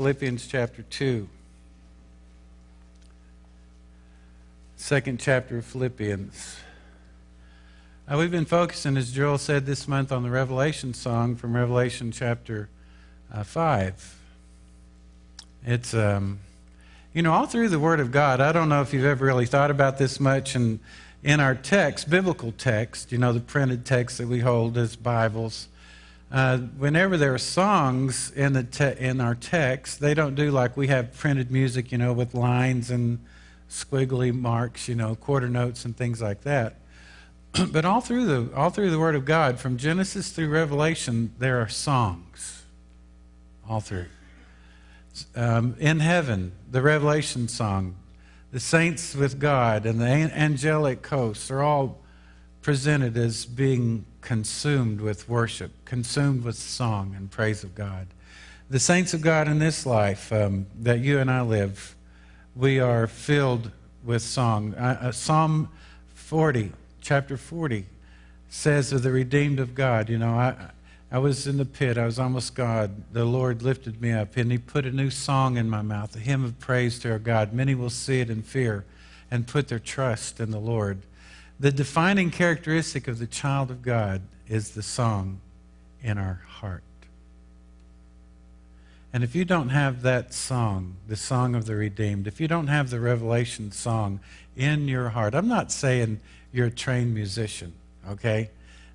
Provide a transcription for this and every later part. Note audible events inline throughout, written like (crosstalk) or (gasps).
Philippians chapter 2. Second chapter of Philippians. Uh, we've been focusing, as Joel said this month, on the Revelation song from Revelation chapter uh, 5. It's, um, you know, all through the Word of God, I don't know if you've ever really thought about this much, and in our text, biblical text, you know, the printed text that we hold as Bibles, uh, whenever there are songs in, the te- in our text, they don't do like we have printed music, you know, with lines and squiggly marks, you know, quarter notes and things like that. (clears throat) but all through the all through the Word of God, from Genesis through Revelation, there are songs. All through. Um, in heaven, the Revelation song, the saints with God, and the angelic hosts are all presented as being consumed with worship, consumed with song and praise of God. The saints of God in this life um, that you and I live, we are filled with song. Uh, uh, Psalm 40, chapter 40, says of the redeemed of God, you know, I, I was in the pit. I was almost God. The Lord lifted me up, and He put a new song in my mouth, a hymn of praise to our God. Many will see it in fear and put their trust in the Lord. The defining characteristic of the child of God is the song in our heart. And if you don't have that song, the song of the redeemed, if you don't have the revelation song in your heart, I'm not saying you're a trained musician, okay?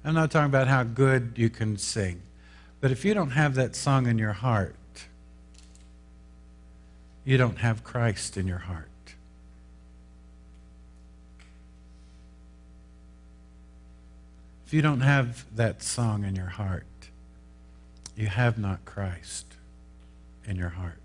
I'm not talking about how good you can sing. But if you don't have that song in your heart, you don't have Christ in your heart. If you don't have that song in your heart, you have not Christ in your heart.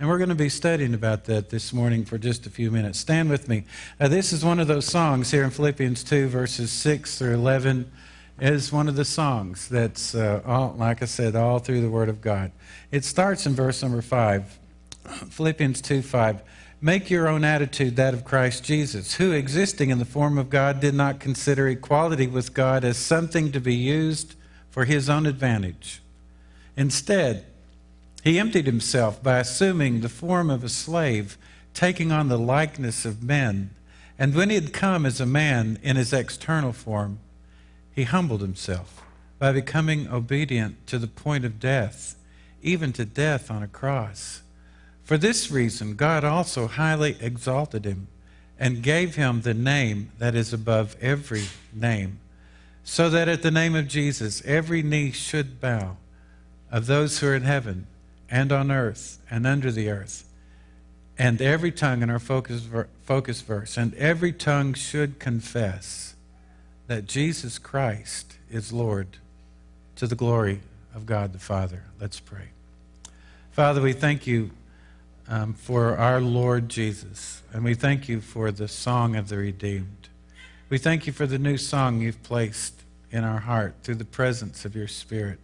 And we're going to be studying about that this morning for just a few minutes. Stand with me. Uh, this is one of those songs here in Philippians 2, verses 6 through 11. Is one of the songs that's, uh, all, like I said, all through the Word of God. It starts in verse number 5, Philippians 2 5. Make your own attitude that of Christ Jesus, who, existing in the form of God, did not consider equality with God as something to be used for his own advantage. Instead, he emptied himself by assuming the form of a slave, taking on the likeness of men. And when he had come as a man in his external form, he humbled himself by becoming obedient to the point of death, even to death on a cross. For this reason, God also highly exalted him and gave him the name that is above every name, so that at the name of Jesus every knee should bow of those who are in heaven and on earth and under the earth, and every tongue in our focus, focus verse, and every tongue should confess that Jesus Christ is Lord to the glory of God the Father. Let's pray. Father, we thank you um, for our Lord Jesus. And we thank you for the song of the redeemed. We thank you for the new song you've placed in our heart through the presence of your Spirit,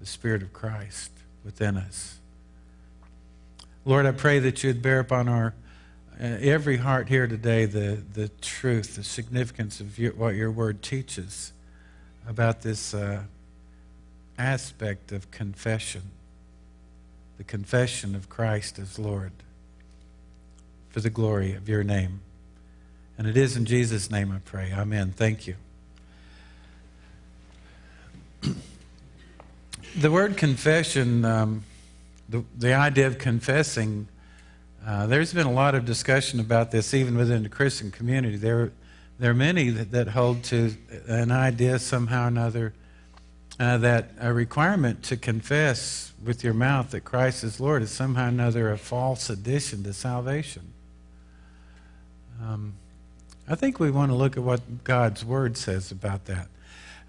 the Spirit of Christ within us. Lord, I pray that you'd bear upon our uh, every heart here today the, the truth, the significance of your, what your word teaches about this uh, aspect of confession the confession of Christ as Lord for the glory of your name. And it is in Jesus' name I pray. Amen. Thank you. (clears throat) the word confession, um, the, the idea of confessing, uh, there's been a lot of discussion about this even within the Christian community. There, there are many that, that hold to an idea somehow or another uh, that a requirement to confess with your mouth that Christ is Lord is somehow or another a false addition to salvation. Um, I think we want to look at what God's Word says about that.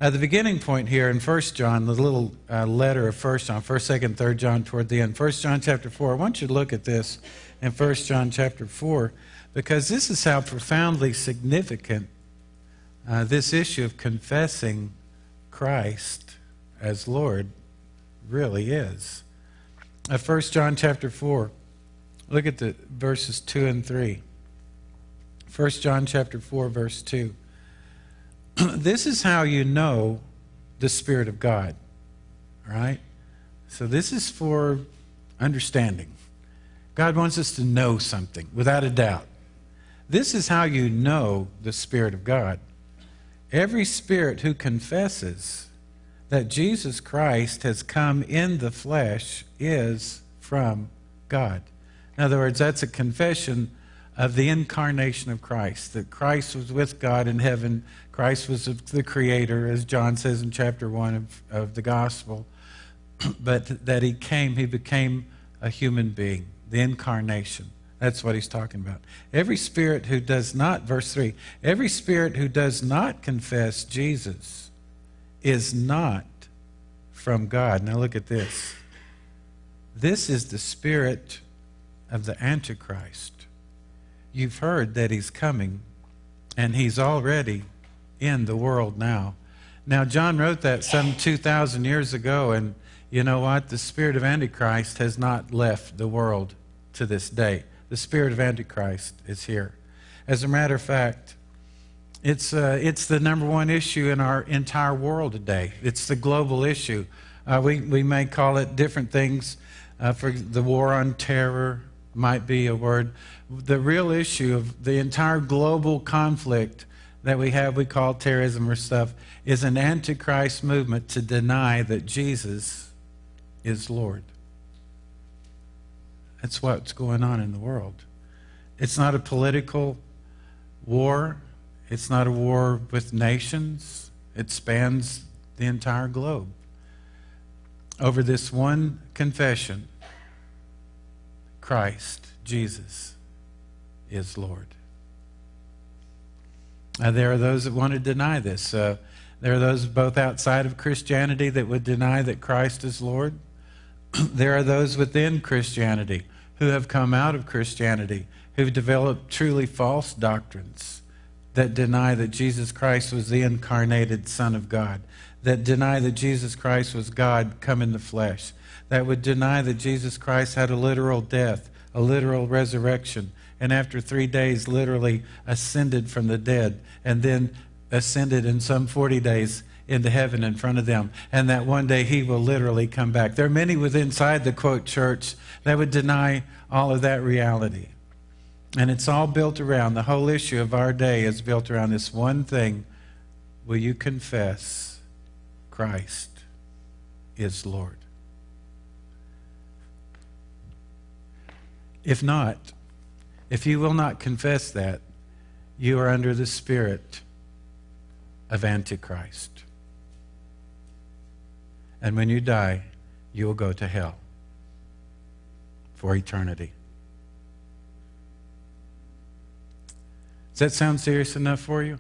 At the beginning point here in 1 John, the little uh, letter of 1 John, 1st, 2nd, 3rd John toward the end, 1 John chapter 4, I want you to look at this in 1 John chapter 4 because this is how profoundly significant uh, this issue of confessing Christ as Lord really is. Uh, 1 John chapter 4. Look at the verses 2 and 3. 1 John chapter 4 verse 2. (clears throat) this is how you know the spirit of God. Right? So this is for understanding. God wants us to know something without a doubt. This is how you know the Spirit of God. Every spirit who confesses that Jesus Christ has come in the flesh is from God. In other words, that's a confession of the incarnation of Christ, that Christ was with God in heaven. Christ was the creator, as John says in chapter 1 of, of the gospel, (clears throat) but that he came, he became a human being, the incarnation. That's what he's talking about. Every spirit who does not, verse 3, every spirit who does not confess Jesus is not from God. Now look at this. This is the spirit of the Antichrist. You've heard that he's coming, and he's already in the world now. Now, John wrote that some 2,000 years ago, and you know what? The spirit of Antichrist has not left the world to this day. The spirit of Antichrist is here. As a matter of fact, it's, uh, it's the number one issue in our entire world today. It's the global issue. Uh, we, we may call it different things. Uh, for the war on terror might be a word. The real issue of the entire global conflict that we have, we call terrorism or stuff, is an antichrist movement to deny that Jesus is Lord. That's what's going on in the world. It's not a political war, it's not a war with nations, it spans the entire globe. Over this one confession Christ, Jesus, is Lord. Uh, there are those that want to deny this. Uh, there are those both outside of Christianity that would deny that Christ is Lord. (clears throat) there are those within Christianity who have come out of Christianity who've developed truly false doctrines that deny that Jesus Christ was the incarnated Son of God, that deny that Jesus Christ was God come in the flesh, that would deny that Jesus Christ had a literal death, a literal resurrection, and after three days literally ascended from the dead, and then ascended in some 40 days into heaven in front of them, and that one day he will literally come back. There are many within inside the quote church that would deny all of that reality. And it's all built around, the whole issue of our day is built around this one thing Will you confess Christ is Lord? If not, if you will not confess that, you are under the spirit of Antichrist. And when you die, you will go to hell for eternity. Does that sound serious enough for you?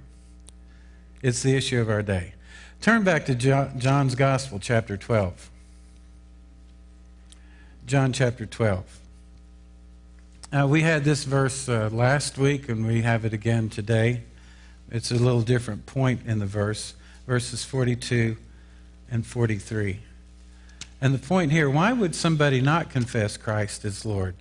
It's the issue of our day. Turn back to John's Gospel, chapter 12. John chapter 12. Uh, we had this verse uh, last week, and we have it again today. It's a little different point in the verse, verses 42 and 43. And the point here why would somebody not confess Christ as Lord?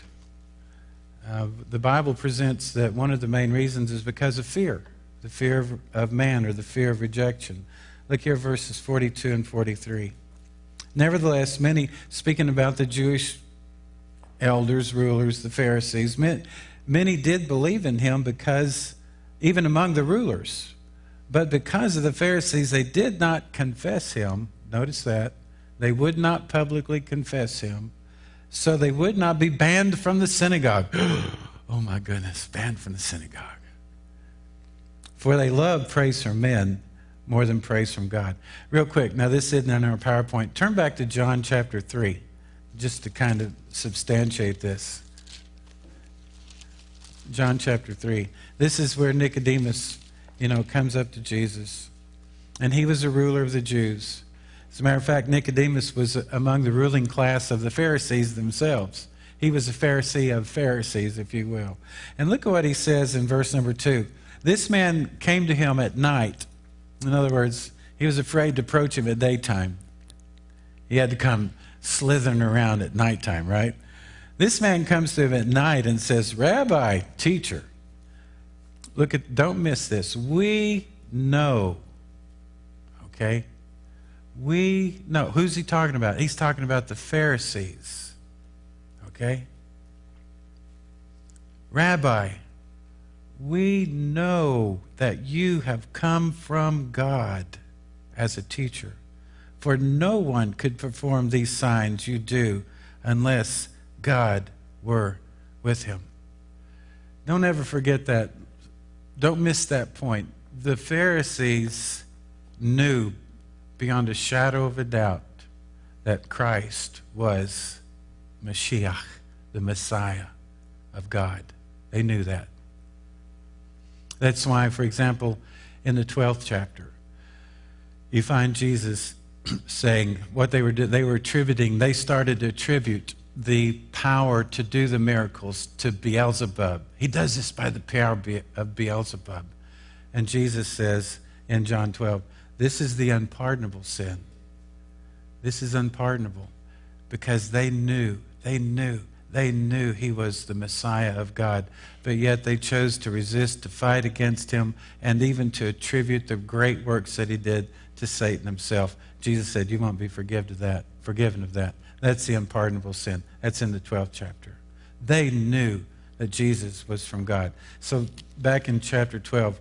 Uh, the Bible presents that one of the main reasons is because of fear the fear of, of man or the fear of rejection. Look here, verses 42 and 43. Nevertheless, many, speaking about the Jewish elders, rulers, the Pharisees, many, many did believe in him because, even among the rulers, but because of the Pharisees, they did not confess him. Notice that they would not publicly confess him, so they would not be banned from the synagogue. (gasps) oh my goodness, banned from the synagogue. For they love praise from men more than praise from God. Real quick, now this isn't in our PowerPoint. Turn back to John chapter 3, just to kind of substantiate this. John chapter 3. This is where Nicodemus, you know, comes up to Jesus. And he was a ruler of the Jews. As a matter of fact, Nicodemus was among the ruling class of the Pharisees themselves. He was a Pharisee of Pharisees, if you will. And look at what he says in verse number two. This man came to him at night. In other words, he was afraid to approach him at daytime. He had to come slithering around at nighttime, right? This man comes to him at night and says, Rabbi, teacher, look at, don't miss this. We know, okay? We know. Who's he talking about? He's talking about the Pharisees. Okay? Rabbi, we know that you have come from God as a teacher. For no one could perform these signs you do unless God were with him. Don't ever forget that. Don't miss that point. The Pharisees knew beyond a shadow of a doubt that Christ was Mashiach, the Messiah of God. They knew that. That's why, for example, in the 12th chapter, you find Jesus (clears throat) saying what they were doing. They were attributing, they started to attribute the power to do the miracles to Beelzebub. He does this by the power of Beelzebub. And Jesus says in John 12, this is the unpardonable sin. This is unpardonable because they knew, they knew, they knew he was the Messiah of God, but yet they chose to resist, to fight against him, and even to attribute the great works that he did to Satan himself. Jesus said, You won't be forgiven of that. Forgiven of that. That's the unpardonable sin. That's in the 12th chapter. They knew that Jesus was from God. So back in chapter 12,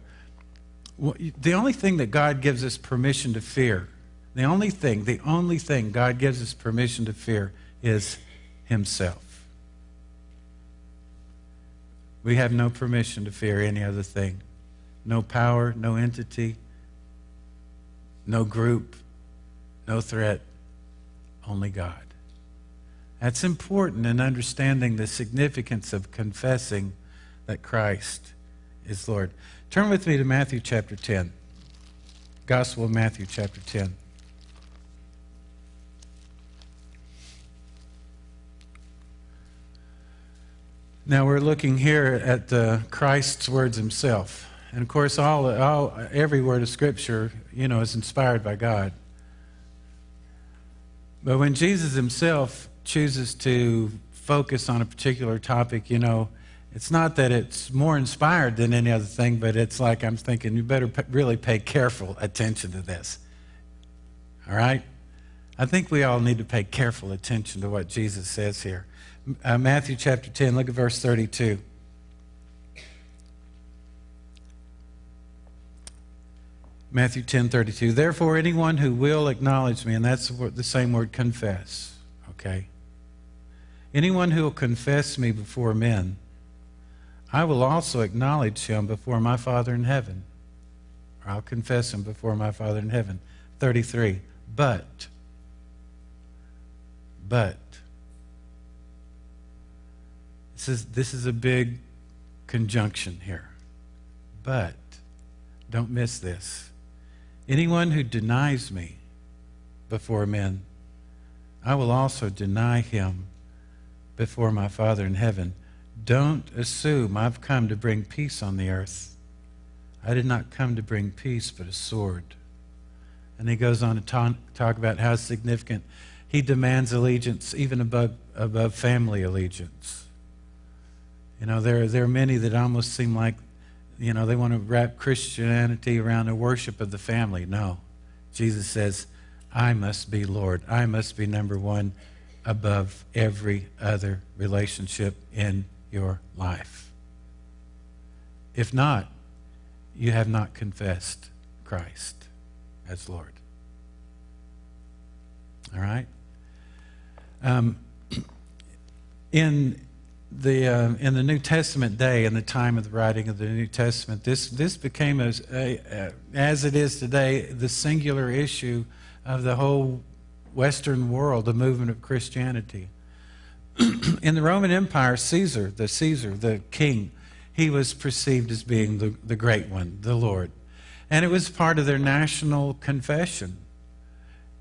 the only thing that God gives us permission to fear, the only thing, the only thing God gives us permission to fear is Himself. We have no permission to fear any other thing. No power, no entity, no group, no threat, only God. That's important in understanding the significance of confessing that Christ is Lord. Turn with me to Matthew chapter 10. Gospel of Matthew chapter 10. Now we're looking here at uh, Christ's words himself. And of course, all, all, every word of Scripture, you know, is inspired by God. But when Jesus himself chooses to focus on a particular topic, you know, it's not that it's more inspired than any other thing, but it's like I'm thinking you better really pay careful attention to this. All right? I think we all need to pay careful attention to what Jesus says here. Uh, Matthew chapter 10, look at verse 32. Matthew 10 32. Therefore, anyone who will acknowledge me, and that's the same word confess, okay? Anyone who will confess me before men, I will also acknowledge him before my Father in heaven. Or I'll confess him before my Father in heaven. 33. But, but, this is, this is a big conjunction here. But, don't miss this. Anyone who denies me before men, I will also deny him before my Father in heaven. Don't assume I've come to bring peace on the earth. I did not come to bring peace, but a sword. And he goes on to talk, talk about how significant he demands allegiance even above, above family allegiance. You know, there, there are many that almost seem like, you know, they want to wrap Christianity around the worship of the family. No. Jesus says, I must be Lord. I must be number one above every other relationship in your life. If not, you have not confessed Christ as Lord. All right? Um, (clears throat) in the uh, in the New Testament day, in the time of the writing of the New Testament, this this became as as it is today the singular issue of the whole Western world, the movement of Christianity. (clears throat) in the Roman Empire, Caesar, the Caesar, the king, he was perceived as being the, the great one, the Lord. And it was part of their national confession.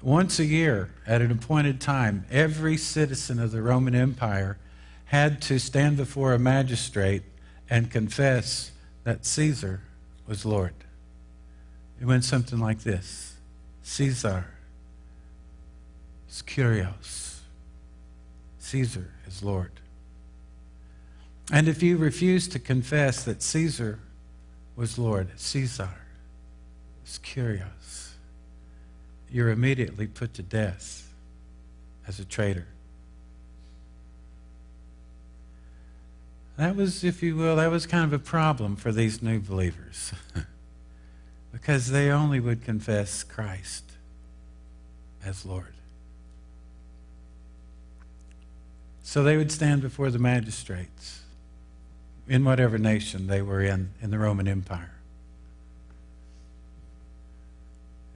Once a year, at an appointed time, every citizen of the Roman Empire had to stand before a magistrate and confess that Caesar was Lord. It went something like this Caesar is Kyrios. Caesar is Lord. And if you refuse to confess that Caesar was Lord, Caesar is Kyrios, you're immediately put to death as a traitor. That was, if you will, that was kind of a problem for these new believers (laughs) because they only would confess Christ as Lord. So they would stand before the magistrates in whatever nation they were in in the Roman Empire.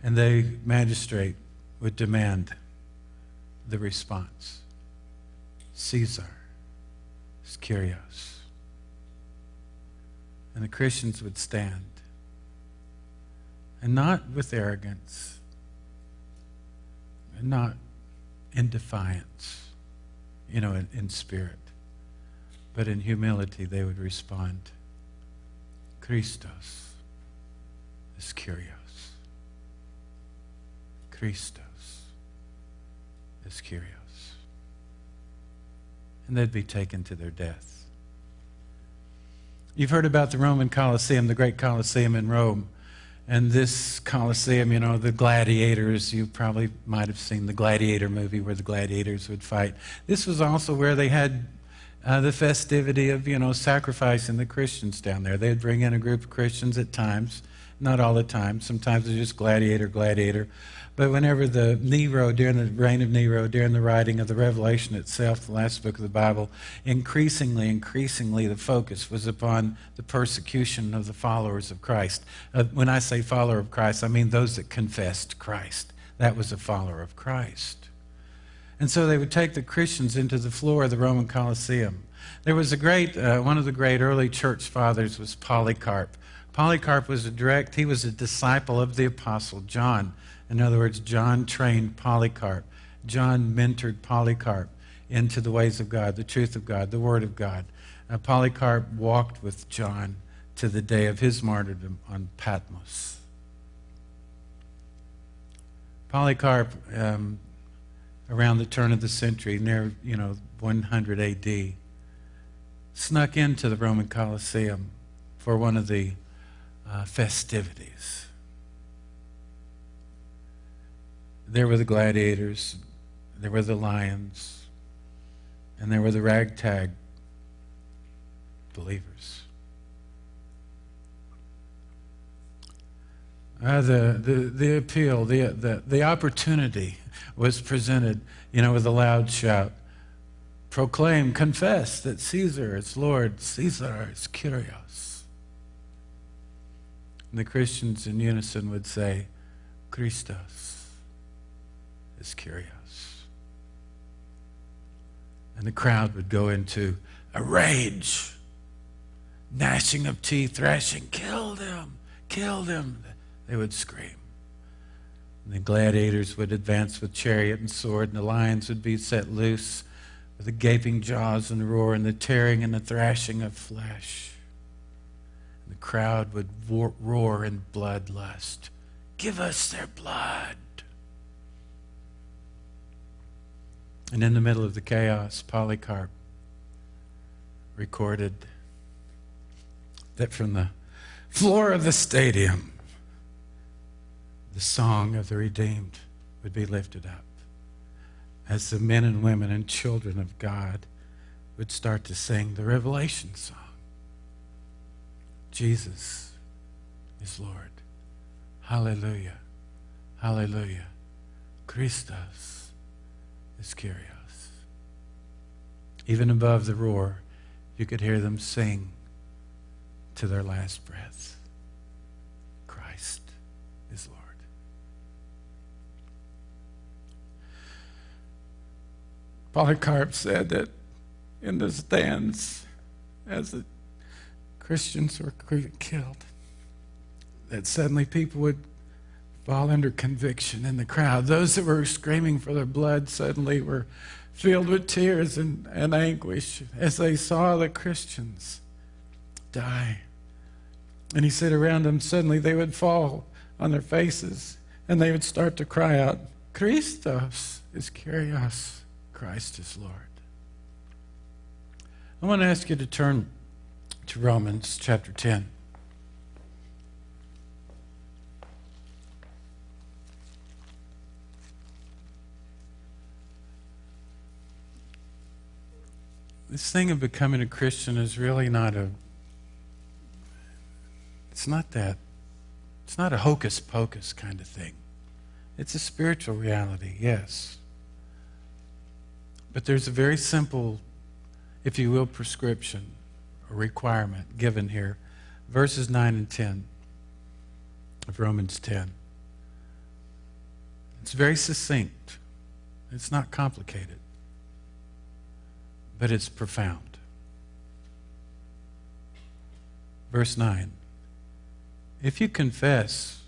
And the magistrate would demand the response Caesar is Kyrios. And the Christians would stand. And not with arrogance, and not in defiance, you know, in, in spirit, but in humility, they would respond Christos is Kyrios. Christos is Kyrios. And they'd be taken to their death. You've heard about the Roman Colosseum, the great Colosseum in Rome. And this Colosseum, you know, the gladiators, you probably might have seen the gladiator movie where the gladiators would fight. This was also where they had uh, the festivity of, you know, sacrificing the Christians down there. They'd bring in a group of Christians at times, not all the time. Sometimes it's just gladiator, gladiator. But whenever the Nero, during the reign of Nero, during the writing of the Revelation itself, the last book of the Bible, increasingly, increasingly the focus was upon the persecution of the followers of Christ. Uh, when I say follower of Christ, I mean those that confessed Christ. That was a follower of Christ. And so they would take the Christians into the floor of the Roman Colosseum. There was a great, uh, one of the great early church fathers was Polycarp. Polycarp was a direct, he was a disciple of the Apostle John. In other words, John trained Polycarp. John mentored Polycarp into the ways of God, the truth of God, the Word of God. Uh, Polycarp walked with John to the day of his martyrdom on Patmos. Polycarp, um, around the turn of the century, near you know 100 A.D., snuck into the Roman Colosseum for one of the uh, festivities. There were the gladiators, there were the lions, and there were the ragtag believers. Uh, the, the, the appeal, the, the, the opportunity was presented, you know, with a loud shout. Proclaim, confess that Caesar is Lord, Caesar is Kyrios. And the Christians in unison would say, Christos is Kyrios. And the crowd would go into a rage, gnashing of teeth, thrashing, kill them, kill them. They would scream. And the gladiators would advance with chariot and sword, and the lions would be set loose with the gaping jaws and the roar and the tearing and the thrashing of flesh. And the crowd would roar in bloodlust. Give us their blood. And in the middle of the chaos, Polycarp recorded that from the floor of the stadium, the song of the redeemed would be lifted up as the men and women and children of God would start to sing the Revelation song Jesus is Lord. Hallelujah. Hallelujah. Christos is Kyrios. Even above the roar, you could hear them sing to their last breath Christ is Lord. Polycarp said that in the stands, as the Christians were killed, that suddenly people would fall under conviction in the crowd. Those that were screaming for their blood suddenly were filled with tears and, and anguish as they saw the Christians die. And he said around them, suddenly they would fall on their faces and they would start to cry out, Christos is Kyrios, Christ is Lord. I want to ask you to turn to Romans chapter 10. This thing of becoming a Christian is really not a. It's not that. It's not a hocus pocus kind of thing. It's a spiritual reality, yes. But there's a very simple, if you will, prescription or requirement given here. Verses 9 and 10 of Romans 10. It's very succinct, it's not complicated, but it's profound. Verse 9 If you confess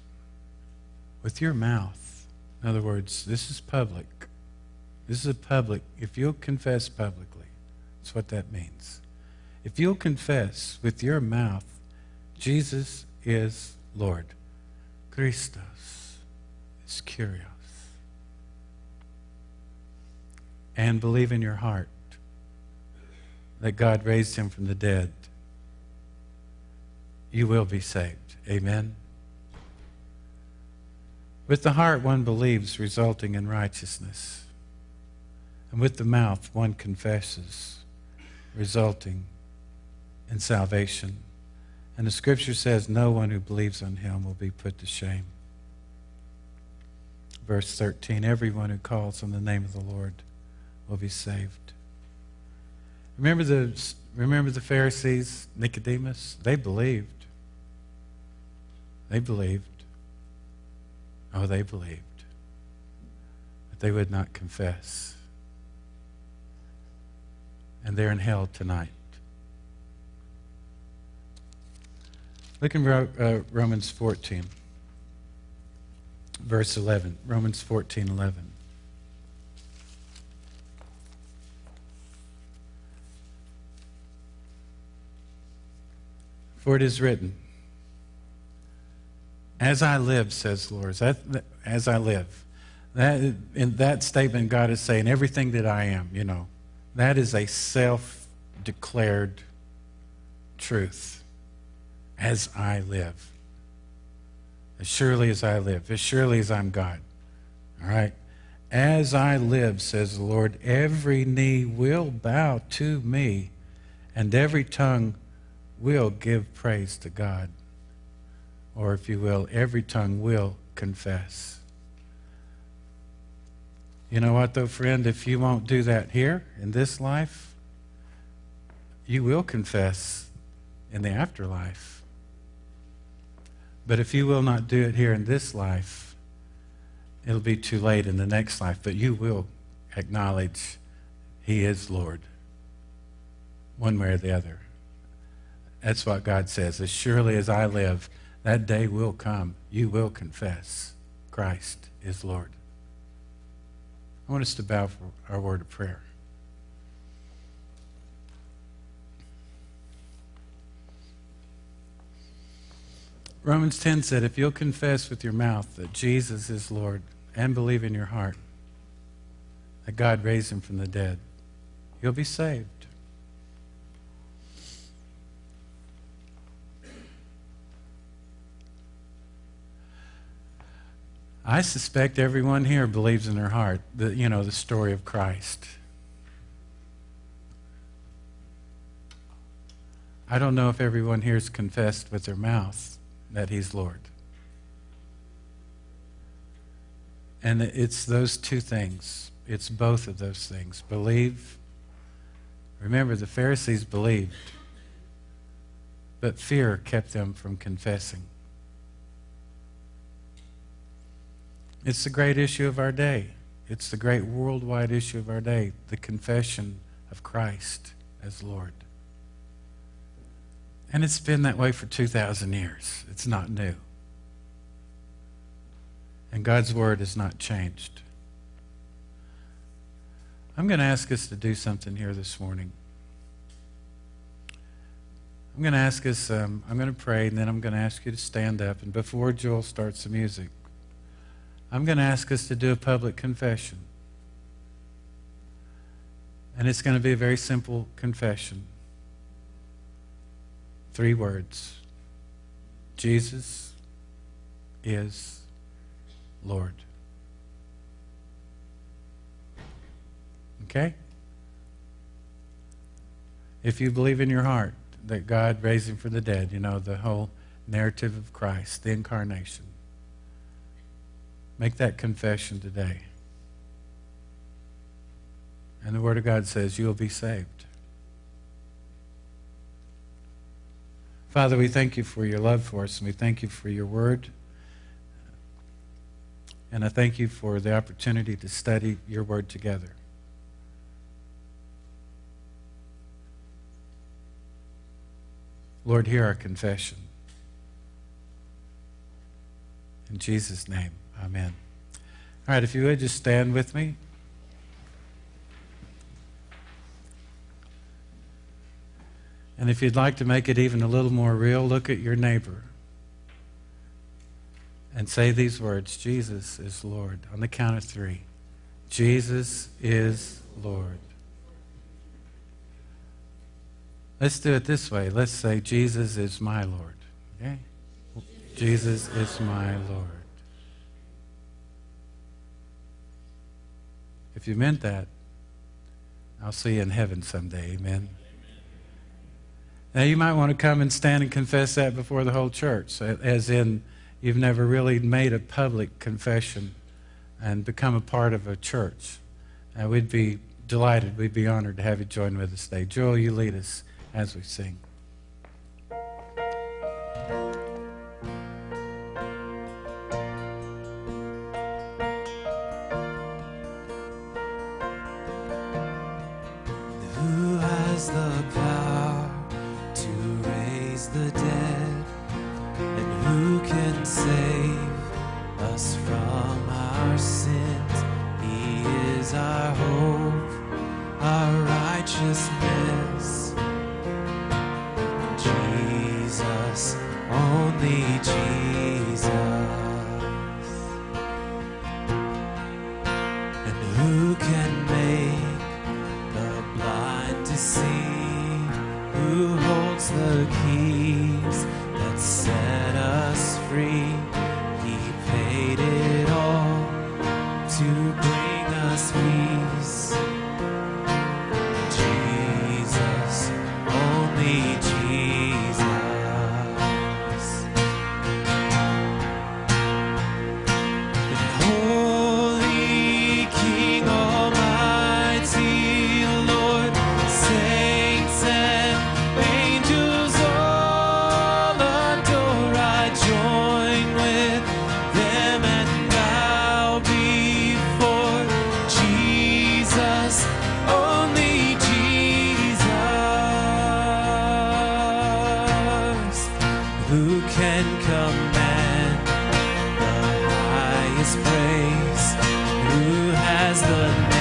with your mouth, in other words, this is public. This is a public. If you'll confess publicly, that's what that means. If you'll confess with your mouth, Jesus is Lord. Christos is Kyrios. And believe in your heart that God raised him from the dead, you will be saved. Amen. With the heart one believes, resulting in righteousness. And with the mouth one confesses, resulting in salvation. And the scripture says, No one who believes on him will be put to shame. Verse 13 Everyone who calls on the name of the Lord will be saved. Remember the, remember the Pharisees, Nicodemus? They believed. They believed. Oh, they believed. But they would not confess. And they're in hell tonight. Look in uh, Romans 14, verse 11. Romans 14, 11. For it is written, As I live, says the Lord, as I live. That, in that statement, God is saying, everything that I am, you know, that is a self declared truth as I live. As surely as I live, as surely as I'm God. All right? As I live, says the Lord, every knee will bow to me, and every tongue will give praise to God. Or, if you will, every tongue will confess. You know what, though, friend? If you won't do that here in this life, you will confess in the afterlife. But if you will not do it here in this life, it'll be too late in the next life. But you will acknowledge He is Lord, one way or the other. That's what God says. As surely as I live, that day will come. You will confess Christ is Lord. I want us to bow for our word of prayer. Romans 10 said, If you'll confess with your mouth that Jesus is Lord and believe in your heart that God raised him from the dead, you'll be saved. I suspect everyone here believes in their heart that, you know, the story of Christ. I don't know if everyone here has confessed with their mouth that He's Lord. And it's those two things. It's both of those things. Believe. Remember, the Pharisees believed, but fear kept them from confessing. It's the great issue of our day. It's the great worldwide issue of our day the confession of Christ as Lord. And it's been that way for 2,000 years. It's not new. And God's word has not changed. I'm going to ask us to do something here this morning. I'm going to ask us, um, I'm going to pray, and then I'm going to ask you to stand up. And before Joel starts the music, I'm going to ask us to do a public confession. And it's going to be a very simple confession. Three words Jesus is Lord. Okay? If you believe in your heart that God raised him from the dead, you know, the whole narrative of Christ, the incarnation, make that confession today. And the Word of God says you will be saved. Father, we thank you for your love for us, and we thank you for your Word. And I thank you for the opportunity to study your Word together. Lord, hear our confession. In Jesus' name, amen. All right, if you would just stand with me. And if you'd like to make it even a little more real, look at your neighbor and say these words Jesus is Lord. On the count of three Jesus is Lord. Let's do it this way. Let's say, Jesus is my Lord. Okay? Jesus is my Lord. If you meant that, I'll see you in heaven someday. Amen. Now, you might want to come and stand and confess that before the whole church, as in you've never really made a public confession and become a part of a church. And we'd be delighted, we'd be honored to have you join with us today. Joel, you lead us as we sing. Join with can command the highest praise, who has the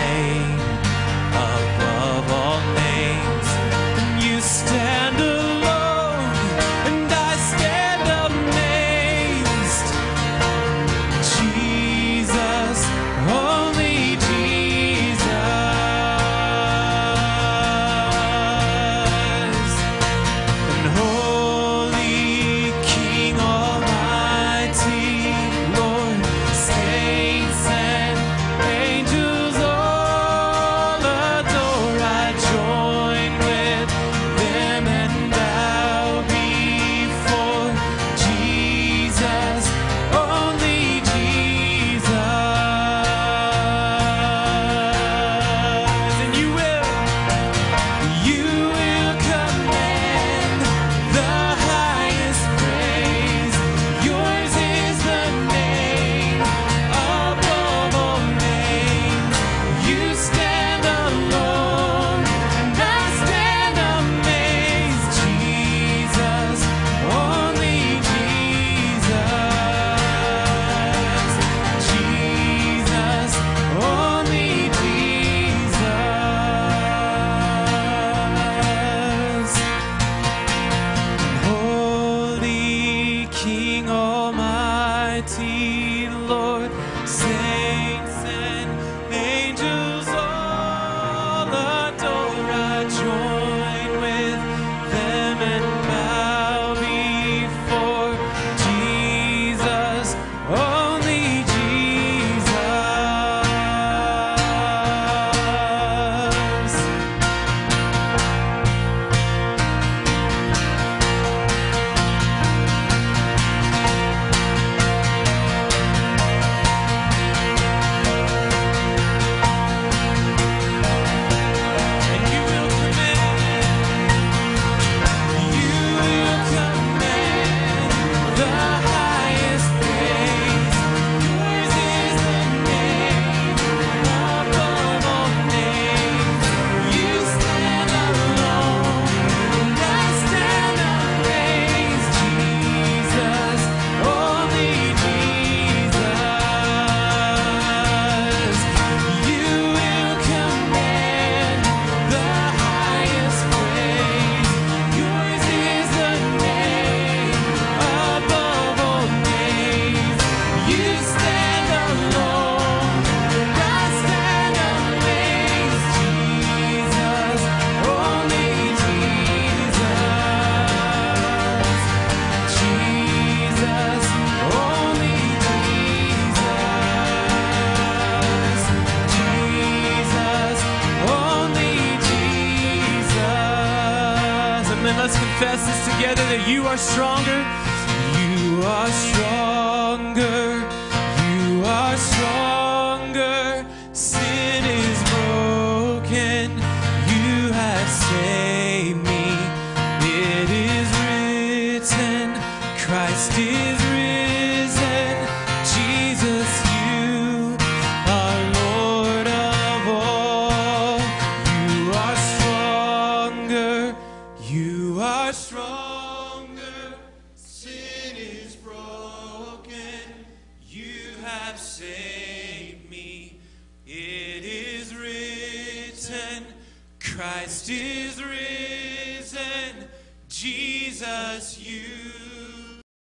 you are stronger. You are stronger.